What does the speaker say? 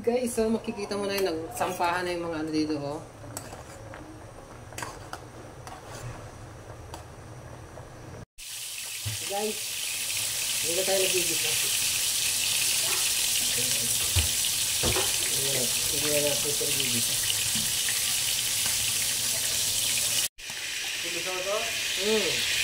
guys, so makikita mo na yung nagsampahan na yung mga ano dito, oh. Guys, hindi na tayo nagigit na. Hindi na natin ito nagigit. Sige, so, so. Hmm.